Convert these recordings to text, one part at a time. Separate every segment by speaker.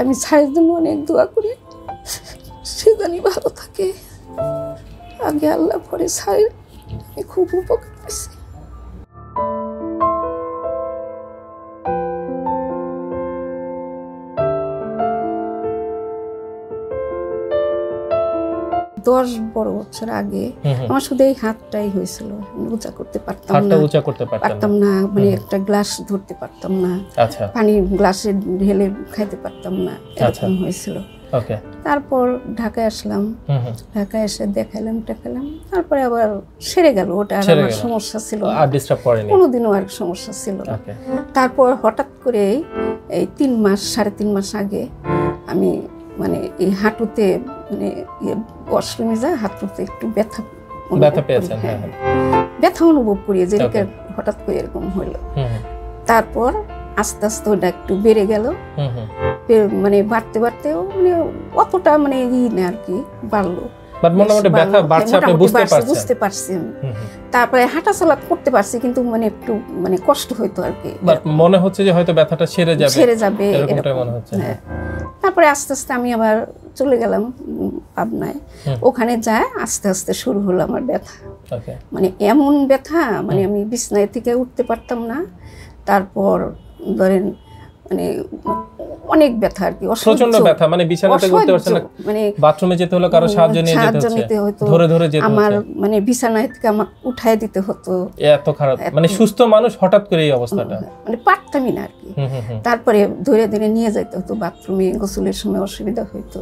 Speaker 1: আমি সাইজ জন্য অনেক দোয়া করি। সে জানি ভালো থাকে। আগে আল্লাহ পরে সাইজ আমি খুব উপকার পেয়েছি দশ বড় বছর আগে। আমার শুধু এই হাতটাই হয়েছিল। উঁচা করতে পারতাম না।
Speaker 2: উঁচা করতে
Speaker 1: পারতাম না। মানে একটা গ্লাস ধরতে পারতাম না।
Speaker 2: আচ্ছা।
Speaker 1: পানি গ্লাসে ঢেলে খাইতে পারতাম না
Speaker 2: আচ্ছা।
Speaker 1: এরকম হয়েছিল। তারপর ঢাকায় আসলাম। ঢাকায় এসে দেখালাম টেখালাম তারপরে আবার সেরে গেল। ওটা আর আমার সমস্যা ছিল কোনোদিনও আর সমস্যা ছিল না। তারপর হঠাৎ করে এই তিন মাস সাড়ে তিন মাস আগে আমি মানে এই হাঁটুতে মানে ওয়াশরুমে যায় হাঁটুতে একটু ব্যথা
Speaker 2: ব্যথা পেয়েছেন হ্যাঁ।
Speaker 1: হ্যাঁ,
Speaker 2: হ্যাঁ।
Speaker 1: ব্যথা অনুভব করি যে হঠাৎ করে এরকম হলো। তারপর আস্তে আস্তে ওটা একটু বেড়ে গেল। মানে বাড়তে বাড়তেও মানে অতটা মানে ই না আর কি বাড়লো।
Speaker 2: বাট মোটামুটি ব্যথা বাড়ছে আপনি বুঝতে পারছেন।
Speaker 1: বুঝতে পারছি। আমি।
Speaker 2: হুম হুম।
Speaker 1: তারপরে হাঁটাচলা করতে পারছি কিন্তু মানে একটু মানে কষ্ট হইতো আর কি।
Speaker 2: বাট মনে হচ্ছে যে হয়তো ব্যথাটা সেরে যাবে।
Speaker 1: ছেড়ে যাবে
Speaker 2: এরকমটাই মনে হচ্ছে।
Speaker 1: হ্যাঁ। তারপরে আস্তে আস্তে আমি আবার চলে গেলাম পাবনায়। ওখানে যায় আস্তে আস্তে শুরু হলো আমার ব্যথা। মানে এমন ব্যথা মানে আমি বিছনায় থেকে উঠতে পারতাম না। তারপর ধরেন মানে অনেক ব্যথা আর কি
Speaker 2: প্রচণ্ড ব্যথা মানে বিছানাতে করতে পারছেন না
Speaker 1: মানে
Speaker 2: বাথরুমে যেতে হলো কারও সাহায্য নিয়ে যেতে
Speaker 1: হতো
Speaker 2: ধরে ধরে যেতে
Speaker 1: আমার মানে বিছানায় থেকে উঠায় দিতে হতো।
Speaker 2: এত খারাপ মানে সুস্থ মানুষ হঠাৎ করে এই অবস্থাটা।
Speaker 1: মানে পারতামই না আর কি। তারপরে ধরে ধরে নিয়ে যেতে হতো বাথরুমে গোসলের সময় অসুবিধা হইতো।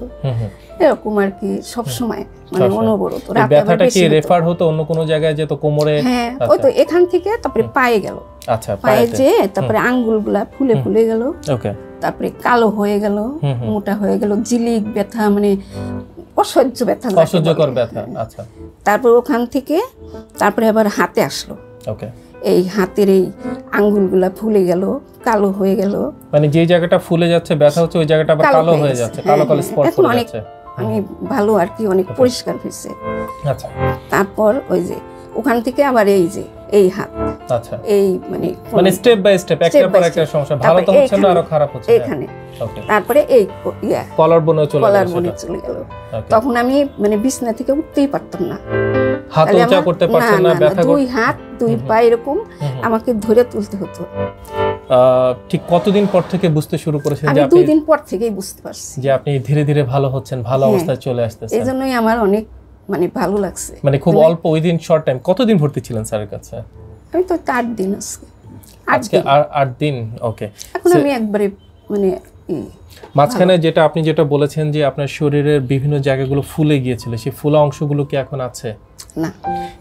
Speaker 1: এরকম আর কি সব সময় মানে। অনবরত
Speaker 2: ব্যথাটা কি রেফার হতো। অন্য কোনো জায়গায় যেত কোমরে
Speaker 1: হ্যাঁ
Speaker 2: আচ্ছা।
Speaker 1: ওই তো এখান থেকে তারপরে পায়ে গেল।
Speaker 2: আচ্ছা
Speaker 1: পায়ে যে তারপরে আঙ্গুলগুলা ফুলে ফুলে গেল
Speaker 2: ওকে।
Speaker 1: তারপরে কালো হয়ে গেল
Speaker 2: হুম হুম।
Speaker 1: মোটা হয়ে গেল জিলিক ব্যথা মানে অসহ্য ব্যথা
Speaker 2: অসহ্যকর ব্যথা আচ্ছা।
Speaker 1: তারপর ওখান থেকে তারপরে আবার হাতে আসলো।
Speaker 2: ওকে।
Speaker 1: এই হাতের এই আঙ্গুলগুলা ফুলে গেল কালো হয়ে গেল।
Speaker 2: মানে যে জায়গাটা ফুলে যাচ্ছে ব্যথা হচ্ছে ওই জায়গাটা আবার
Speaker 1: কালো হয়ে
Speaker 2: যাচ্ছে কালো কালো
Speaker 1: হ্যাঁ।
Speaker 2: স্পট পড়ে যাচ্ছে।
Speaker 1: আমি ভালো আর কি অনেক পরিষ্কার হয়েছে।
Speaker 2: আচ্ছা।
Speaker 1: তারপর ওই যে ওখান থেকে আবার এই যে এই হাত
Speaker 2: আচ্ছা।
Speaker 1: এই মানে
Speaker 2: মানে স্টেপ বাই স্টেপ পর একটা সমস্যা। ভালো তো হচ্ছে না আরও খারাপ হচ্ছে।
Speaker 1: এইখানে
Speaker 2: ওকে
Speaker 1: তারপরে এই ইয়া
Speaker 2: কলার বনে চলে
Speaker 1: কলার
Speaker 2: গেল
Speaker 1: বনে চলে গেল। তখন আমি মানে বিছনা থেকে উঠতেই পারতাম না।
Speaker 2: হাত উঁচা করতে পারছেন না ব্যথা
Speaker 1: দুই হাত দুই। পা এরকম। আমাকে ধরে তুলতে হতো।
Speaker 2: ঠিক কতদিন পর থেকে বুঝতে শুরু করেছেন যে আপনি
Speaker 1: দুই দিন পর থেকেই বুঝতে পারছি।
Speaker 2: যে আপনি ধীরে ধীরে ভালো হচ্ছেন ভালো
Speaker 1: হ্যাঁ।
Speaker 2: অবস্থায় চলে
Speaker 1: এই
Speaker 2: আসতেছেন।
Speaker 1: জন্যই আমার অনেক মানে ভালো লাগছে।
Speaker 2: মানে খুব
Speaker 1: অল্প
Speaker 2: অল্প উইদিন শর্ট টাইম কতদিন ভর্তি ছিলেন স্যারের কাছে?
Speaker 1: আমি তো আট দিন আজকে।
Speaker 2: আজকে আর আট দিন? ওকে
Speaker 1: এখন আমি একবারে মানে
Speaker 2: মাঝখানে যেটা আপনি যেটা বলেছেন যে আপনার শরীরের বিভিন্ন জায়গাগুলো ফুলে গিয়েছিল সেই ফুলা অংশগুলো কি এখন আছে?
Speaker 1: না।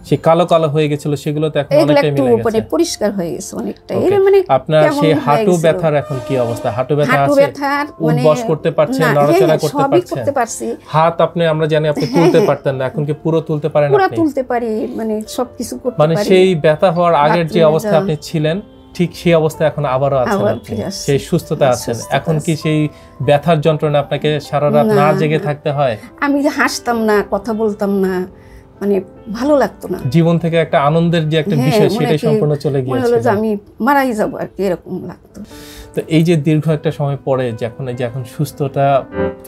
Speaker 2: সেই কালো কালো হয়ে গেছিল সেগুলো তো এখন অনেকটাই মিলে
Speaker 1: মানে
Speaker 2: গেছে।
Speaker 1: পরিষ্কার হয়ে গেছে অনেকটা এর মানে
Speaker 2: আপনার সেই হাঁটু ব্যথার এখন কি অবস্থা? হাঁটু ব্যথা
Speaker 1: হাঁটু
Speaker 2: আছে
Speaker 1: ব্যথার মানে
Speaker 2: করতে পারছেন নড়াচড়া
Speaker 1: হ্যাঁ,
Speaker 2: করতে
Speaker 1: সবই
Speaker 2: পারছেন
Speaker 1: করতে পারছি।
Speaker 2: হাত আপনি আমরা জানি আপনি তুলতে পারতেন না এখন কি পুরো তুলতে পারেন
Speaker 1: পুরো তুলতে পারি মানে সবকিছু করতে
Speaker 2: মানে সেই ব্যথা হওয়ার আগের যে
Speaker 1: যাওয়া।
Speaker 2: আপনি ছিলেন ঠিক সেই অবস্থা এখন আবারও আছেন আপনি। সেই সুস্থতা
Speaker 1: হ্যাঁ,
Speaker 2: আছেন। এখন কি সেই ব্যথার যন্ত্রণা আপনাকে সারা রাত
Speaker 1: না
Speaker 2: জেগে থাকতে হয়?
Speaker 1: আমি হাসতাম না কথা বলতাম না। মানে ভালো লাগতো না।
Speaker 2: জীবন থেকে একটা আনন্দের যে একটা
Speaker 1: হ্যাঁ,
Speaker 2: বিষয় সেটাই সম্পূর্ণ চলে
Speaker 1: মনে হলো যে
Speaker 2: গিয়েছে
Speaker 1: আমি মারাই যাব আর কি এরকম লাগতো।
Speaker 2: তো এই যে দীর্ঘ একটা সময় পরে যখন এই যে এখন সুস্থতা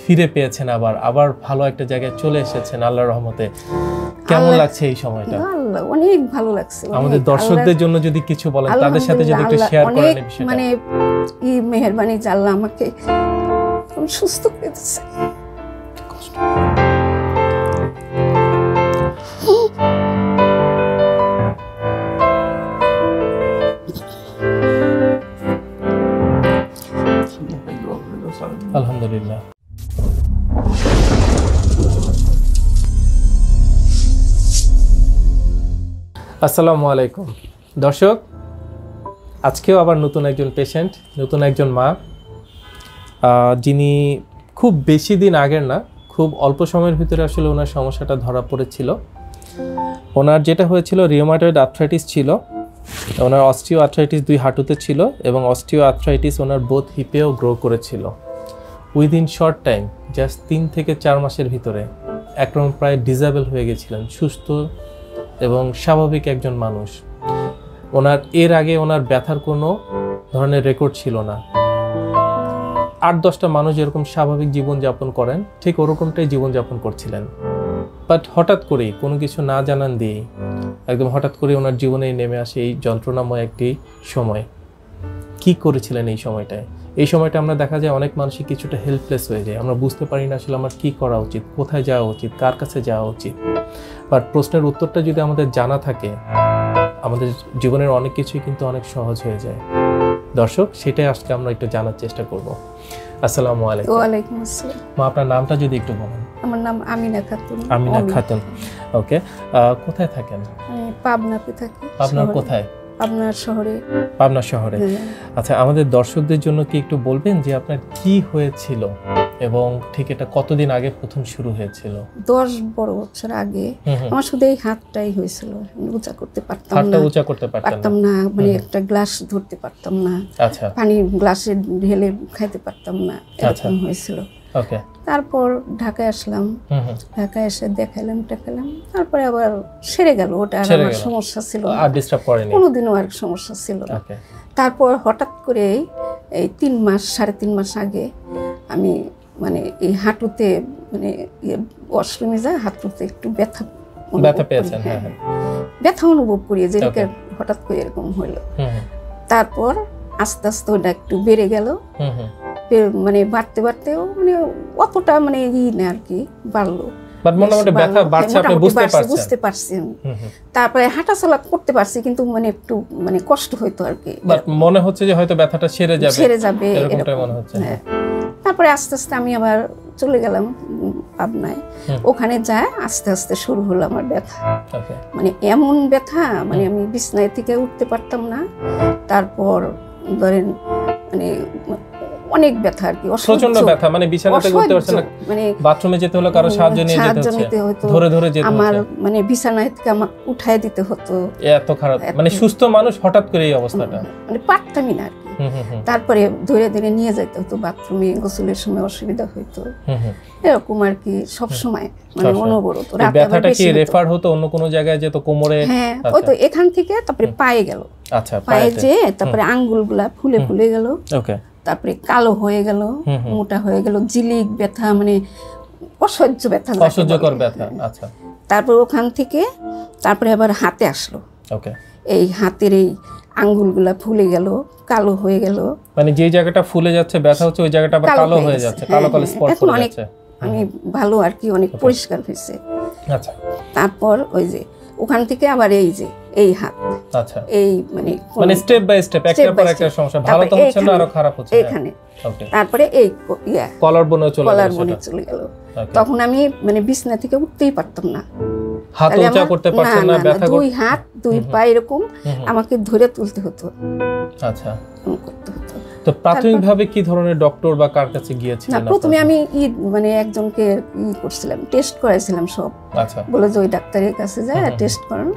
Speaker 2: ফিরে পেয়েছেন আবার আবার ভালো একটা জায়গায় চলে এসেছেন আল্লাহর রহমতে কেমন লাগছে এই সময়টা?
Speaker 1: আল্লাহ অনেক ভালো লাগছে
Speaker 2: আমাদের দর্শকদের জন্য যদি কিছু বলেন তাদের সাথে যদি একটু শেয়ার করেন এই বিষয়টা।
Speaker 1: মানে ই মেহরবানি আল্লাহ আমাকে সুস্থ করে দিচ্ছে
Speaker 2: আলহামদুলিল্লাহ। আসসালামু আলাইকুম। দর্শক, আজকেও আবার নতুন একজন পেশেন্ট নতুন একজন মা যিনি খুব বেশি দিন আগের না, খুব অল্প সময়ের ভিতরে আসলে ওনার সমস্যাটা ধরা পড়েছিল। ওনার যেটা হয়েছিল রিওমাটয়েড আর্থ্রাইটিস ছিল, ওনার অস্টিও আর্থ্রাইটিস দুই হাঁটুতে ছিল এবং অস্টিও আর্থ্রাইটিস ওনার বোধ হিপেও গ্রো করেছিল। উইদিন শর্ট টাইম জাস্ট তিন থেকে চার মাসের ভিতরে, একরকম প্রায় ডিজাবেল হয়ে গেছিলেন, সুস্থ এবং স্বাভাবিক একজন মানুষ। ওনার, এর আগে ওনার ব্যথার কোনো ধরনের রেকর্ড ছিল না। আট দশটা মানুষ যেরকম স্বাভাবিক জীবনযাপন করেন, ঠিক ওরকমটাই জীবনযাপন করছিলেন। বাট হঠাৎ করে কোনো কিছু না জানান দিয়ে একদম হঠাৎ করে ওনার জীবনে নেমে আসে এই যন্ত্রণাময় একটি সময়। কি করেছিলেন এই সময়টায়? এই সময়টা আমরা দেখা যায় অনেক মানুষই কিছুটা হেল্পলেস হয়ে যায়। আমরা বুঝতে পারি না আসলে আমার কি করা উচিত কোথায় যাওয়া উচিত কার কাছে যাওয়া উচিত। বাট প্রশ্নের উত্তরটা যদি আমাদের জানা থাকে আমাদের জীবনের অনেক কিছুই কিন্তু অনেক সহজ হয়ে যায়। দর্শক সেটাই আজকে আমরা একটু জানার চেষ্টা করব। আসসালামু আলাইকুম।
Speaker 1: ওয়ালাইকুম আসসালাম।
Speaker 2: মা আপনার নামটা যদি একটু বলেন।
Speaker 1: আমার নাম আমিনা খাতুন।
Speaker 2: আমিনা খাতুন। ওকে কোথায় থাকেন?
Speaker 1: আমি পাবনাতে থাকি
Speaker 2: আপনার কোথায়?
Speaker 1: পাবনার শহরে।
Speaker 2: পাবনা শহরে।
Speaker 1: হ্যাঁ।
Speaker 2: আচ্ছা আমাদের দর্শকদের জন্য কি একটু বলবেন যে আপনার কি হয়েছিল এবং ঠিক এটা কতদিন আগে প্রথম শুরু হয়েছিল?
Speaker 1: দশ বড় বছর আগে। আমার শুধু এই হাতটাই হয়েছিল উঁচা করতে পারতাম না।
Speaker 2: উঁচা করতে
Speaker 1: পারতাম না মানে একটা গ্লাস ধরতে পারতাম না।
Speaker 2: আচ্ছা।
Speaker 1: পানি গ্লাসে ঢেলে খাইতে পারতাম না
Speaker 2: আচ্ছা।
Speaker 1: এরকম হয়েছিল।
Speaker 2: ওকে।
Speaker 1: তারপর ঢাকায় আসলাম। ঢাকায় এসে দেখালাম টেখালাম তারপরে আবার সেরে গেল ওটা আর আমার সমস্যা ছিল না।
Speaker 2: আর ডিস্টার্ব করেনি।
Speaker 1: কোনোদিনও আর সমস্যা ছিল না।
Speaker 2: ওকে।
Speaker 1: তারপর হঠাৎ করে এই তিন মাস সাড়ে তিন মাস আগে আমি মানে এই হাঁটুতে মানে ওয়াশরুমে যায় হাঁটুতে একটু ব্যথা
Speaker 2: ব্যথা পেয়েছেন
Speaker 1: হ্যাঁ,
Speaker 2: হ্যাঁ হ্যাঁ।
Speaker 1: ব্যথা অনুভব করি যে. হঠাৎ করে এরকম
Speaker 2: হুম,
Speaker 1: তারপর আস্তে আস্তে ওটা একটু বেড়ে গেল। মানে বাড়তে বাড়তেও মানে অতটা মানে ই না আর কি বাড়লো।
Speaker 2: বাট মোটামুটি ব্যথা বাড়ছে আপনি বুঝতে পারছেন।
Speaker 1: বুঝতে পারছি। আমি।
Speaker 2: হুম হুম।
Speaker 1: তারপরে হাঁটাচলা করতে পারছি কিন্তু মানে একটু মানে কষ্ট হইতো আর কি।
Speaker 2: বাট মনে হচ্ছে যে হয়তো ব্যথাটা সেরে যাবে।
Speaker 1: ছেড়ে যাবে
Speaker 2: এরকমটাই মনে হচ্ছে।
Speaker 1: হ্যাঁ। তারপরে আস্তে আস্তে আমি আবার চলে গেলাম পাবনায়। ওখানে যায় আস্তে আস্তে শুরু হলো আমার ব্যথা। মানে এমন ব্যথা মানে আমি বিছনায় থেকে উঠতে পারতাম না। তারপর ধরেন মানে অনেক ব্যথা আর কি
Speaker 2: প্রচণ্ড ব্যথা মানে বিছানা থেকে উঠতে পারছেন না
Speaker 1: মানে
Speaker 2: বাথরুমে যেতে হলে কারও সাহায্য নিয়ে যেতে
Speaker 1: হতো
Speaker 2: ধরে ধরে যেতে
Speaker 1: আমার মানে বিছানায় থেকে আমাকে উঠায় দিতে হতো।
Speaker 2: এত খারাপ মানে সুস্থ মানুষ হঠাৎ করে এই অবস্থাটা।
Speaker 1: মানে পারতামই না আর কি।
Speaker 2: হুম হুম হুম।
Speaker 1: তারপরে ধরে ধরে নিয়ে যেতে হতো বাথরুমে গোসলের সময় অসুবিধা
Speaker 2: হুম
Speaker 1: এরকম আর কি সব সময় মানে। অনবরত রাতে
Speaker 2: ব্যথাটা কি রেফার হতো অন্য কোনো জায়গায় যেত কোমরে?
Speaker 1: হ্যাঁ
Speaker 2: আচ্ছা।
Speaker 1: ওই তো এখান থেকে তারপরে পায়ে গেল।
Speaker 2: আচ্ছা
Speaker 1: পায়ে যে তারপরে আঙ্গুলগুলা ফুলে ফুলে গেল।
Speaker 2: ওকে।
Speaker 1: তারপরে কালো হয়ে গেল। মোটা হয়ে গেল জিলিক ব্যথা মানে অসহ্য ব্যথা
Speaker 2: অসহ্যকর ব্যথা আচ্ছা।
Speaker 1: তারপর ওখান থেকে তারপরে আবার হাতে আসলো।
Speaker 2: ওকে।
Speaker 1: এই হাতের এই আঙ্গুলগুলা ফুলে গেল কালো হয়ে গেল।
Speaker 2: মানে যে জায়গাটা ফুলে যাচ্ছে ব্যথা হচ্ছে ওই জায়গাটা আবার
Speaker 1: কালো
Speaker 2: কালো
Speaker 1: হয়ে
Speaker 2: যাচ্ছে
Speaker 1: হ্যাঁ,
Speaker 2: কালো কালো
Speaker 1: হ্যাঁ।
Speaker 2: স্পট
Speaker 1: এখন
Speaker 2: পড়ে
Speaker 1: অনেক-
Speaker 2: যাচ্ছে।
Speaker 1: আমি ভালো আর কি অনেক পরিষ্কার হয়েছে।
Speaker 2: আচ্ছা।
Speaker 1: তারপর ওই যে ওখান থেকে আবার এই যে এই হাত।
Speaker 2: আচ্ছা।
Speaker 1: এই মানে
Speaker 2: মানে স্টেপ বাই স্টেপ একটার পর একটা সমস্যা। ভালো তো
Speaker 1: তারপরে
Speaker 2: হচ্ছে না আরও খারাপ হচ্ছে?
Speaker 1: এখানে তারপরে এই ইয়া।
Speaker 2: কলার বনে চলে গেল
Speaker 1: কলার বনে চলে গেল। তখন আমি মানে বিছনা থেকে উঠতেই পারতাম না।
Speaker 2: হাত উঁচা করতে পারছেন না ব্যথা
Speaker 1: দুই হাত দুই পা এরকম। আমাকে ধরে তুলতে হতো।
Speaker 2: আচ্ছা।
Speaker 1: করতে হতো।
Speaker 2: তো প্রাথমিকভাবে কি ধরনের ডক্টর বা কার কাছে গিয়েছিলেন
Speaker 1: না
Speaker 2: প্রথমে
Speaker 1: আমি ই মানে একজনকে ই করছিলাম টেস্ট করাইছিলাম সব।
Speaker 2: আচ্ছা।
Speaker 1: বলে যে ওই ডাক্তারের কাছে যায় টেস্ট করান।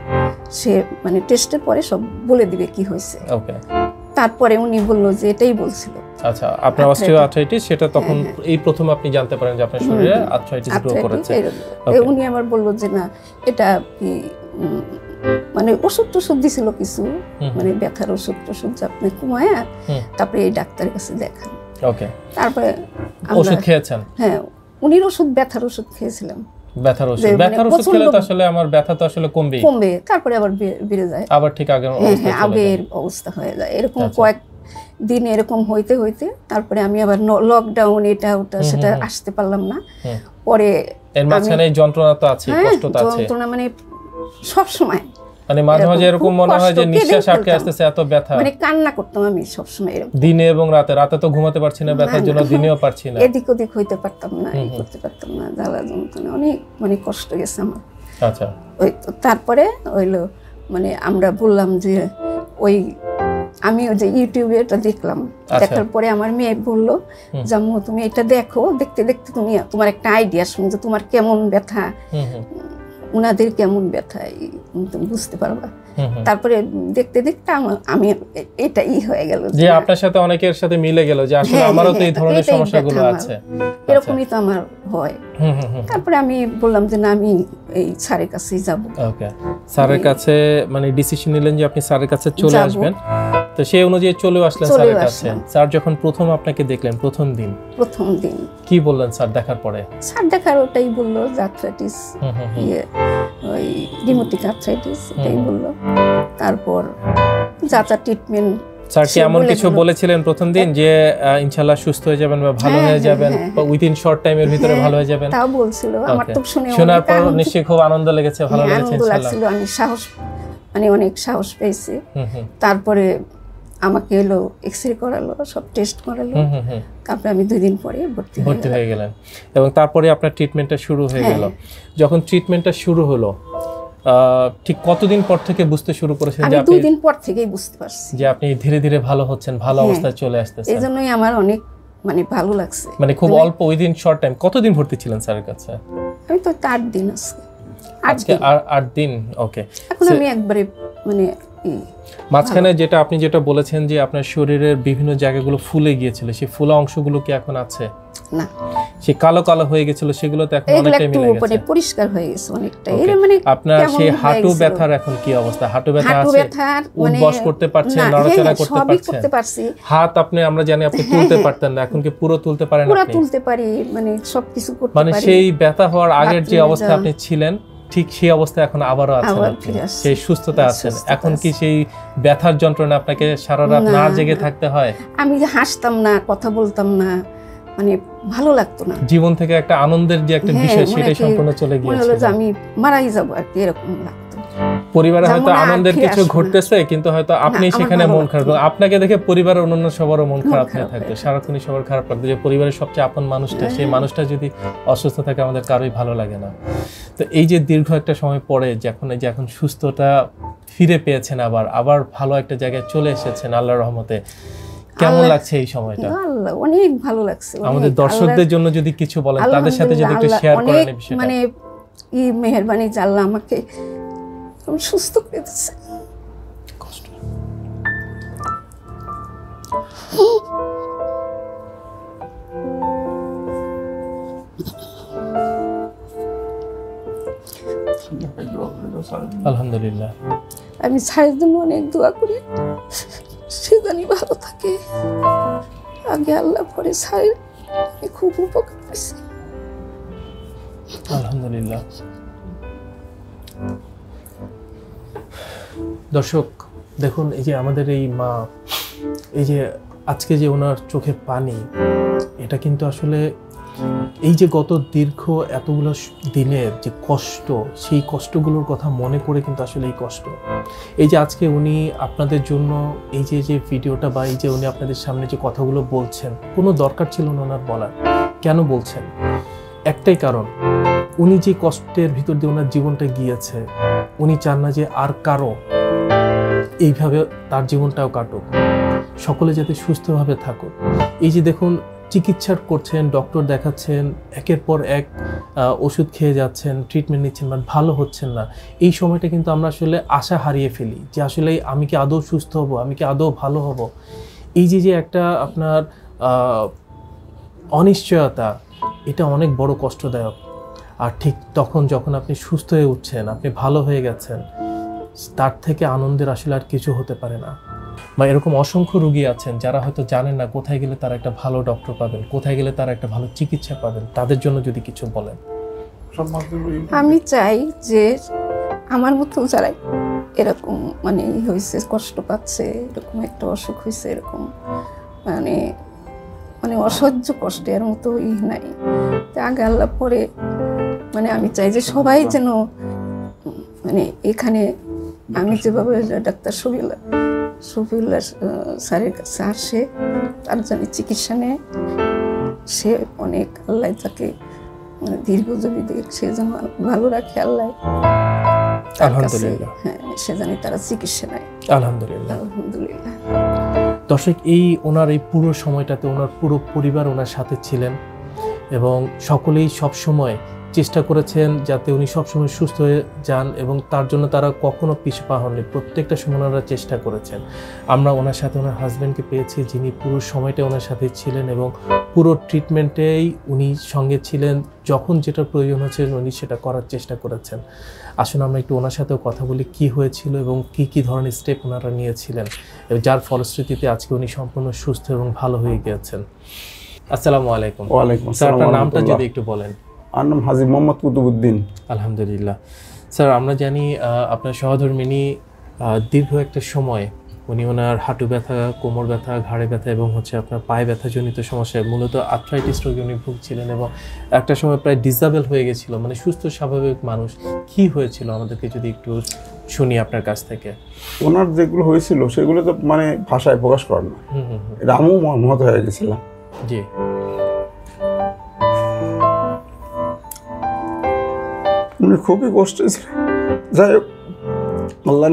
Speaker 1: সে মানে টেস্টের পরে সব বলে দিবে কি হয়েছে।
Speaker 2: ওকে।
Speaker 1: তারপরে উনি বলল যে এটাই বলছিল।
Speaker 2: আচ্ছা আপনার অস্টিও আর্থ্রাইটিস সেটা তখন এই প্রথম আপনি জানতে পারেন যে আপনার শরীরে আর্থ্রাইটিস গ্রো করেছে।
Speaker 1: উনি আমার বলল যে না এটা কি মানে ওষুধ টষুধ দিছিল কিছু মানে ব্যথার ওষুধ টষুধ আপনি কমায়া তারপরে এই ডাক্তারের কাছে দেখান।
Speaker 2: ওকে।
Speaker 1: তারপরে
Speaker 2: ওষুধ খেয়েছেন?
Speaker 1: হ্যাঁ উনির ওষুধ ব্যথার ওষুধ খেয়েছিলাম।
Speaker 2: ব্যথার ওষুধ।
Speaker 1: মানে
Speaker 2: ব্যথার ওষুধ খেলে তো আসলে আমার ব্যথা তো আসলে কমবেই।
Speaker 1: কমবে তারপরে আবার বেড়ে যায়।
Speaker 2: আবার ঠিক আগের
Speaker 1: হ্যাঁ
Speaker 2: অবস্থায়
Speaker 1: হ্যাঁ। আগের অবস্থা হয়ে যায়। এরকম
Speaker 2: আচ্ছা।
Speaker 1: কয়েক দিন এরকম হইতে হইতে তারপরে আমি আবার লকডাউন এটা ওটা সেটা আসতে পারলাম না। পরে
Speaker 2: এর মাঝখানে যন্ত্রণা তো আছে
Speaker 1: হ্যাঁ
Speaker 2: কষ্ট তো আছে
Speaker 1: যন্ত্রণা মানে সব সময়।
Speaker 2: মানে মাঝে মাঝে
Speaker 1: এরকম
Speaker 2: মনে হয় যে নিঃশ্বাস আটকে আসতেছে এত ব্যথা।
Speaker 1: মানে কান্না করতাম আমি সবসময় এরকম।
Speaker 2: দিনে এবং রাতে। রাতে তো ঘুমাতে পারছি না ব্যথার জন্য দিনেও পারছি না।
Speaker 1: এদিক ওদিক হইতে পারতাম না এই করতে পারতাম না জ্বালা যন্ত্রণা অনেক মানে কষ্ট গেছে আমার।
Speaker 2: আচ্ছা।
Speaker 1: ওই তো তারপরে হইল মানে আমরা বললাম যে ওই আমি ওই যে ইউটিউবে এটা দেখলাম।
Speaker 2: আচ্ছা।
Speaker 1: দেখার পরে আমার মেয়ে বলল জাম্মু তুমি এটা দেখো দেখতে দেখতে তুমি তোমার একটা আইডিয়া শুন যে তোমার কেমন ব্যথা? উনাদের কেমন ব্যথা বুঝতে পারবা। তারপরে দেখতে দেখতে আমি এটাই হয়ে গেল
Speaker 2: যে আপনার সাথে অনেকের সাথে মিলে গেল যে আসলে
Speaker 1: হ্যাঁ,
Speaker 2: আমারও তো এই
Speaker 1: হ্যাঁ,
Speaker 2: ধরনের সমস্যাগুলো আছে।
Speaker 1: এরকমই তো আমার হয়। তারপরে আমি বললাম যে না আমি এই স্যারের কাছেই যাব।
Speaker 2: ওকে স্যারের কাছে মানে ডিসিশন নিলেন যে আপনি স্যারের কাছে চলে আসবেন। তো সেই অনুযায়ী চলে আসলেন স্যারের কাছে। স্যার যখন প্রথম আপনাকে দেখলেন প্রথম দিন
Speaker 1: প্রথম দিন।
Speaker 2: কি বললেন স্যার দেখার পরে?
Speaker 1: স্যার দেখার ওটাই বলল আর্থ্রাইটিস। ইয়ে ওই রিমোটিক আর্থ্রাইটিস এটাই বলল। তারপর যা যা ট্রিটমেন্ট
Speaker 2: স্যার কি এমন কিছু বলেছিলেন প্রথম দিন যে ইনশাল্লাহ সুস্থ হয়ে যাবেন বা ভালো
Speaker 1: হ্যাঁ,
Speaker 2: হয়ে
Speaker 1: হ্যাঁ,
Speaker 2: যাবেন?
Speaker 1: হ্যাঁ,
Speaker 2: বা উইদিন শর্ট টাইমের ভিতরে ভালো হয়ে যাবেন?
Speaker 1: তাও বলছিল। আমার তো শুনে
Speaker 2: শোনার পর নিশ্চয়ই খুব আনন্দ লেগেছে ভালো লেগেছে
Speaker 1: লাগছিল আমি সাহস মানে অনেক সাহস পেয়েছি। তারপরে আমাকে এলো এক্স রে করালো সব টেস্ট করালো। তারপরে আমি দুই দিন পরে ভর্তি হয়ে
Speaker 2: ভর্তি। হয়ে গেলেন। এবং তারপরে আপনার ট্রিটমেন্টটা শুরু হয়ে
Speaker 1: হ্যাঁ।
Speaker 2: গেল। যখন ট্রিটমেন্টটা শুরু হলো ঠিক কতদিন পর থেকে বুঝতে শুরু করেছেন যে আপনি
Speaker 1: দুই দিন পর থেকেই বুঝতে পারছি।
Speaker 2: যে আপনি ধীরে ধীরে ভালো হচ্ছেন ভালো
Speaker 1: হ্যাঁ।
Speaker 2: অবস্থায় চলে
Speaker 1: এই
Speaker 2: আসতেছেন?
Speaker 1: জন্যই আমার অনেক মানে ভালো লাগছে।
Speaker 2: মানে খুব অল্প ওই দিন শর্ট টাইম কতদিন ভর্তি ছিলেন স্যারের কাছে?
Speaker 1: আমি তো তার দিন আজকে
Speaker 2: আজকে
Speaker 1: দিন।
Speaker 2: আর আট দিন ওকে
Speaker 1: এখন আমি একবারে মানে
Speaker 2: মাঝখানে যেটা আপনি যেটা বলেছেন যে আপনার শরীরের বিভিন্ন জায়গাগুলো ফুলে গিয়েছিল সেই ফুলা অংশগুলো কি এখন আছে?
Speaker 1: না।
Speaker 2: সেই কালো কালো হয়ে গেছিল সেগুলো তো এখন অনেকটাই মিলে
Speaker 1: মানে
Speaker 2: গেছে
Speaker 1: পরিষ্কার হয়ে গেছে অনেকটা। এর মানে
Speaker 2: আপনার সেই হাঁটু ব্যথার এখন কি অবস্থা? হাঁটু ব্যথা
Speaker 1: হাঁটু
Speaker 2: আছে
Speaker 1: ব্যথার মানে
Speaker 2: করতে পারছেন নড়াচড়া
Speaker 1: হ্যাঁ,
Speaker 2: করতে
Speaker 1: সবই
Speaker 2: পারছেন
Speaker 1: করতে পারছি।
Speaker 2: হাত আপনি আমরা জানি আপনি
Speaker 1: হ্যাঁ,
Speaker 2: তুলতে
Speaker 1: হ্যাঁ।
Speaker 2: পারতেন না এখন কি পুরো তুলতে পারেন
Speaker 1: পুরো তুলতে পারি মানে সবকিছু করতে
Speaker 2: মানে সেই ব্যথা হওয়ার আগের যে
Speaker 1: অবস্থা
Speaker 2: আপনি ছিলেন ঠিক সেই অবস্থায় এখন আবারও আছেন। সেই সুস্থতা আছেন। এখন কি সেই ব্যথার যন্ত্রণা আপনাকে সারা রাত না জেগে থাকতে হয়?
Speaker 1: আমি যে হাসতাম না কথা বলতাম না মানে ভালো লাগতো না।
Speaker 2: জীবন থেকে একটা আনন্দের যে একটা
Speaker 1: হ্যাঁ,
Speaker 2: বিষয় সেটাই সম্পূর্ণ চলে
Speaker 1: গিয়েছে।
Speaker 2: গিয়েছিল
Speaker 1: আমি মারাই যাব আর কি এরকম লাগতো।
Speaker 2: পরিবারে হয়তো আনন্দের কিছু ঘটতেছে কিন্তু হয়তো আপনি সেখানে মন খারাপ আপনাকে দেখে পরিবারের অন্যান্য সবারও মন খারাপ হয়ে থাকতো সারাক্ষণই সবার খারাপ লাগতো যে পরিবারের সবচেয়ে আপন মানুষটা সেই
Speaker 1: হ্যাঁ।
Speaker 2: মানুষটা যদি অসুস্থ থাকে আমাদের কারোই ভালো লাগে না। তো এই যে দীর্ঘ একটা সময় পরে যখন এই যে এখন সুস্থতা ফিরে পেয়েছেন আবার আবার ভালো একটা জায়গায় চলে এসেছেন আল্লাহর রহমতে কেমন লাগছে এই সময়টা?
Speaker 1: আল্লাহ অনেক ভালো লাগছে
Speaker 2: আমাদের দর্শকদের জন্য যদি কিছু বলেন তাদের সাথে যদি একটু শেয়ার করেন এই বিষয়টা।
Speaker 1: মানে ই মেহেরবানি যে আমাকে এরকম সুস্থ করে দিচ্ছে
Speaker 2: কষ্ট। আলহামদুলিল্লাহ।
Speaker 1: আমি ছাড়ের জন্য অনেক দোয়া করি সে জানি ভালো থাকে। আগে আল্লাহ পরে ছাড়ের খুব উপকার পেয়েছি।
Speaker 2: আলহামদুলিল্লাহ। দর্শক, দেখুন, এই যে আমাদের এই মা, এই যে আজকে যে ওনার চোখের পানি, এটা কিন্তু আসলে এই যে গত দীর্ঘ এতগুলো দিনের যে কষ্ট, সেই কষ্টগুলোর কথা মনে করে কিন্তু আসলে এই কষ্ট। এই যে আজকে উনি আপনাদের জন্য এই যে যে ভিডিওটা বা এই যে উনি আপনাদের সামনে যে কথাগুলো বলছেন, কোনো দরকার ছিল না ওনার বলার। কেন বলছেন? একটাই কারণ, উনি যে কষ্টের ভিতর দিয়ে ওনার জীবনটা গিয়েছে, উনি চান না যে আর কারও এইভাবে তার জীবনটাও কাটুক। সকলে যাতে সুস্থভাবে থাকুক। এই যে দেখুন, চিকিৎসা করছেন ডক্টর দেখাচ্ছেন, একের পর এক ওষুধ খেয়ে যাচ্ছেন ট্রিটমেন্ট নিচ্ছেন বাট ভালো হচ্ছেন না। এই সময়টা কিন্তু আমরা আসলে আশা হারিয়ে ফেলি যে আসলে আমি কি আদৌ সুস্থ হব, আমি কি আদৌ ভালো হব। এই যে যে একটা আপনার অনিশ্চয়তা, এটা অনেক বড় কষ্টদায়ক। আর ঠিক তখন যখন আপনি সুস্থ হয়ে উঠছেন, আপনি ভালো হয়ে গেছেন তার থেকে আনন্দের আসলে আর কিছু হতে পারে না। বা এরকম অসংখ্য রুগী আছেন যারা হয়তো জানেন না কোথায় গেলে তারা একটা ভালো ডক্টর পাবেন কোথায় গেলে তারা একটা ভালো চিকিৎসা পাবেন তাদের জন্য যদি কিছু বলেন।
Speaker 1: আমি চাই যে আমার মতো যারা এরকম মানে ই হয়েছে কষ্ট পাচ্ছে এরকম একটা অসুখ হয়েছে এরকম মানে মানে অসহ্য কষ্ট এর মতো ই নাই। আগে আল্লাহ পরে মানে আমি চাই যে সবাই যেন মানে এখানে আমি যেভাবে ডাক্তার শফিউল্লাহ শফিউল্লাহ স্যারের কাছে আসে তার জানি চিকিৎসা নেয়। সে অনেক আল্লাহ তাকে মানে দীর্ঘজীবী দিক সে যেন ভালো রাখে আল্লাহ।
Speaker 2: আলহামদুলিল্লাহ।
Speaker 1: হ্যাঁ সে জানি তারা চিকিৎসা নেয়।
Speaker 2: আলহামদুলিল্লাহ।
Speaker 1: আলহামদুলিল্লাহ।
Speaker 2: দর্শক এই ওনার এই পুরো সময়টাতে ওনার পুরো পরিবার ওনার সাথে ছিলেন এবং সকলেই সব সময় চেষ্টা করেছেন যাতে উনি সবসময় সুস্থ হয়ে যান এবং তার জন্য তারা কখনো পিছু পা হননি। প্রত্যেকটা সময় ওনারা চেষ্টা করেছেন। আমরা ওনার সাথে ওনার হাজব্যান্ডকে পেয়েছি যিনি পুরো সময়টা ওনার সাথে ছিলেন এবং পুরো ট্রিটমেন্টেই উনি সঙ্গে ছিলেন। যখন যেটা প্রয়োজন হচ্ছে উনি সেটা করার চেষ্টা করেছেন। আসুন আমরা একটু ওনার সাথেও কথা বলি কি হয়েছিল এবং কি কি ধরনের স্টেপ ওনারা নিয়েছিলেন। এবং যার ফলশ্রুতিতে আজকে উনি সম্পূর্ণ সুস্থ এবং ভালো হয়ে গিয়েছেন। আসসালামু আলাইকুম।
Speaker 3: ওয়ালাইকুম
Speaker 2: স্যার আপনার নামটা যদি একটু বলেন।
Speaker 3: আমার নাম হাজি মোহাম্মদ কুতুবুদ্দিন
Speaker 2: আলহামদুলিল্লাহ। স্যার আমরা জানি আপনার সহধর্মিনী দীর্ঘ একটা সময় উনি ওনার হাঁটু ব্যথা কোমর ব্যথা ঘাড়ে ব্যথা এবং হচ্ছে আপনার পায়ে ব্যথাজনিত সমস্যায় মূলত আর্থ্রাইটিস রোগে উনি ভুগছিলেন এবং একটা সময় প্রায় ডিসেবল হয়ে গেছিল মানে সুস্থ স্বাভাবিক মানুষ। কি হয়েছিল? আমাদেরকে যদি একটু শুনি আপনার কাছ থেকে।
Speaker 3: ওনার যেগুলো হয়েছিল সেগুলো তো মানে ভাষায় প্রকাশ করার না।
Speaker 2: হুম হুম হুম।
Speaker 3: এটা আমিও মহম্মদ হয়ে গেছিলাম।
Speaker 2: জি।
Speaker 3: উনি খুবই কষ্টে ছিলেন। যাই হোক আল্লাহ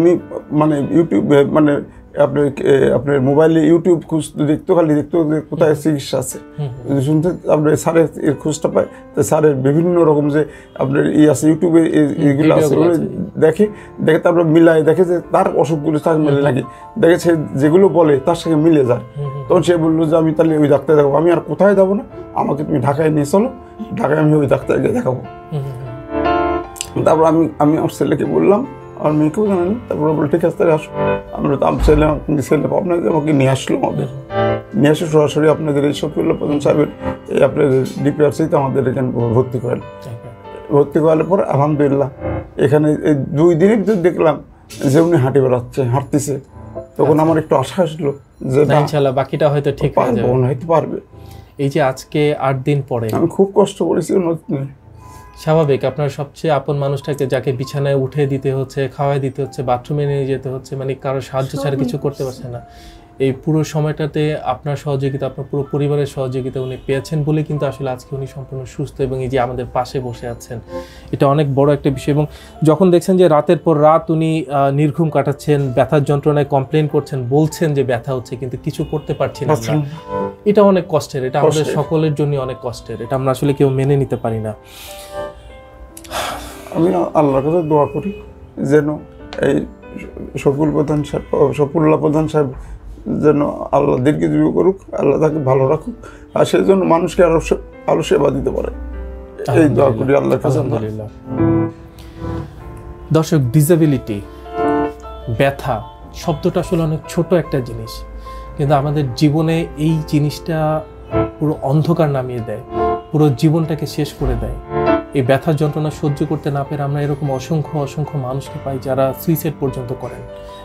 Speaker 3: উনি মানে ইউটিউবে মানে আপনার আপনার মোবাইলে ইউটিউব খুঁজ দেখতো খালি দেখতো কোথায় চিকিৎসা আছে। শুনতে আপনার স্যারের এর খোঁজটা পায় তো স্যারের বিভিন্ন রকম যে আপনার ই আছে ইউটিউবে এগুলো আছে দেখে দেখে তারপর মিলায় দেখে যে তার অসুখগুলো তার মিলে লাগে দেখে সে যেগুলো বলে তার সঙ্গে মিলে যায়। তখন সে বলল যে আমি তাহলে ওই ডাক্তার দেখাবো। আমি আর কোথায় যাব না? আমাকে তুমি ঢাকায় নিয়ে চলো। ঢাকায় আমি ওই ডাক্তারকে দেখাবো। তারপর আমি আমি আমার ছেলেকে বললাম আমার মেয়েকেও জানানি তারপর বলল ঠিক আছে তাহলে আসো। আমরা তো আমার ছেলে আপনি ছেলে আপনাদের আমাকে নিয়ে আসলো আমাদের। নিয়ে আসে সরাসরি আপনাদের এই শফিউল্লাহ প্রধান সাহেবের এই আপনাদের ডিপিআরসিতে আমাদের এখানে ভর্তি করেন ভর্তি করার পর আলহামদুলিল্লাহ এখানে এই দুই দিনের ভিতর দেখলাম যে উনি হাঁটি বেড়াচ্ছে হাঁটতেছে। তখন আমার একটু আশা আসলো যে
Speaker 2: ইনশাল্লাহ বাকিটা হয়তো ঠিক হয়ে যাবে।
Speaker 3: হয়তো পারবে।
Speaker 2: এই যে আজকে আট দিন পরে।
Speaker 3: আমি খুব কষ্ট করেছি নতুন
Speaker 2: স্বাভাবিক আপনার সবচেয়ে আপন মানুষটাকে যাকে বিছানায় উঠে দিতে হচ্ছে খাওয়াই দিতে হচ্ছে বাথরুমে নিয়ে যেতে হচ্ছে মানে কারও সাহায্য ছাড়া কিছু করতে পারছে না। এই পুরো সময়টাতে আপনার সহযোগিতা আপনার পুরো পরিবারের সহযোগিতা উনি পেয়েছেন বলে কিন্তু আসলে আজকে উনি সম্পূর্ণ সুস্থ এবং এই যে আমাদের পাশে বসে আছেন এটা অনেক বড় একটা বিষয় এবং যখন দেখছেন যে রাতের পর রাত উনি নির্ঘুম কাটাচ্ছেন ব্যথার যন্ত্রণায় কমপ্লেন করছেন বলছেন যে ব্যথা হচ্ছে কিন্তু কিছু করতে পারছি না এটা অনেক কষ্টের এটা আমাদের সকলের জন্য অনেক কষ্টের এটা আমরা আসলে কেউ মেনে নিতে পারি না।
Speaker 3: আমি আল্লাহর কাছে দোয়া করি যেন এই শকুল প্রধান সাহেব শকুল্লাহ প্রধান সাহেব যেন আল্লাহ দীর্ঘজীবী করুক আল্লাহ তাকে ভালো রাখুক আর সেই জন্য মানুষকে আরও আরও সেবা দিতে পারে। এই দোয়া করি আল্লাহর কাছে।
Speaker 2: দর্শক ডিসেবিলিটি ব্যথা শব্দটা আসলে অনেক ছোট একটা জিনিস কিন্তু আমাদের জীবনে এই জিনিসটা পুরো অন্ধকার নামিয়ে দেয় পুরো জীবনটাকে শেষ করে দেয়। এই ব্যথার যন্ত্রণা সহ্য করতে না পেরে আমরা এরকম অসংখ্য অসংখ্য মানুষকে পাই যারা সুইসাইড পর্যন্ত করেন।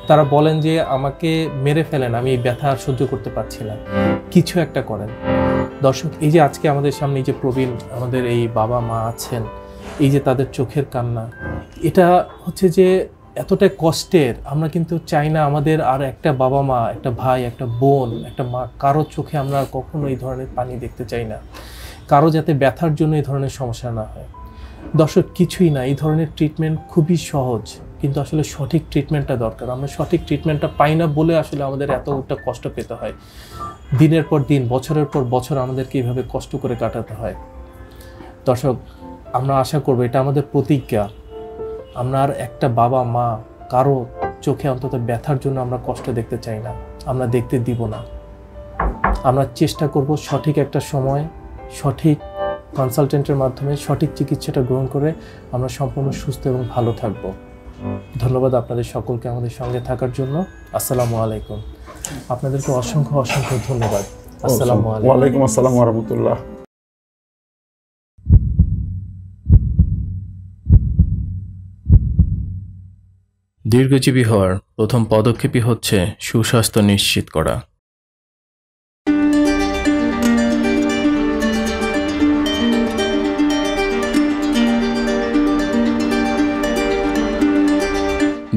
Speaker 2: তারা বলেন যে, আমাকে মেরে ফেলেন, আমি এই ব্যথা আর সহ্য করতে পারছি না। কিছু একটা করেন। দর্শক, এই যে আজকে আমাদের সামনে এই যে প্রবীণ, আমাদের এই বাবা মা আছেন, এই যে তাদের চোখের কান্না, এটা হচ্ছে যে এতটাই কষ্টের। আমরা কিন্তু চাই না আমাদের আর একটা বাবা মা, একটা ভাই, একটা বোন, একটা মা, কারও চোখে আমরা কখনো এই ধরনের পানি দেখতে চাই না। কারও যাতে ব্যথার জন্য এই ধরনের সমস্যা না হয়। দর্শক, কিছুই না। এই ধরনের ট্রিটমেন্ট খুবই সহজ, কিন্তু আসলে সঠিক ট্রিটমেন্টটা দরকার। আমরা সঠিক ট্রিটমেন্টটা পাই না বলে আসলে আমাদের এতটা কষ্ট পেতে হয়। দিনের পর দিন, বছরের পর বছর আমাদেরকে এইভাবে কষ্ট করে কাটাতে হয়। দর্শক, আমরা আশা করব এটা আমাদের প্রতিজ্ঞা। আমরা আর একটা বাবা, মা কারও চোখে অন্তত ব্যথার জন্য আমরা কষ্ট দেখতে চাই না। আমরা দেখতে দিব না। আমরা চেষ্টা করব সঠিক একটা সময়, সঠিক কনসালটেন্টের মাধ্যমে সঠিক চিকিৎসাটা গ্রহণ করে আমরা সম্পূর্ণ সুস্থ এবং ভালো থাকব। ধন্যবাদ আপনাদের সকলকে আমাদের সঙ্গে থাকার জন্য। আসসালামু আলাইকুম। আপনাদেরকে অসংখ্য অসংখ্য ধন্যবাদ। আসসালামু আলাইকুম।
Speaker 3: ওয়ালাইকুম আসসালাম রহমতুল্লাহ
Speaker 4: দীর্ঘজীবী হওয়ার প্রথম পদক্ষেপই হচ্ছে সুস্বাস্থ্য নিশ্চিত করা।